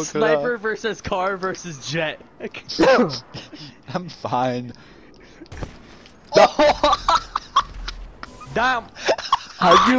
It's sniper versus car versus jet. I'm fine. Damn. How'd you